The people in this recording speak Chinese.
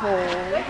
哦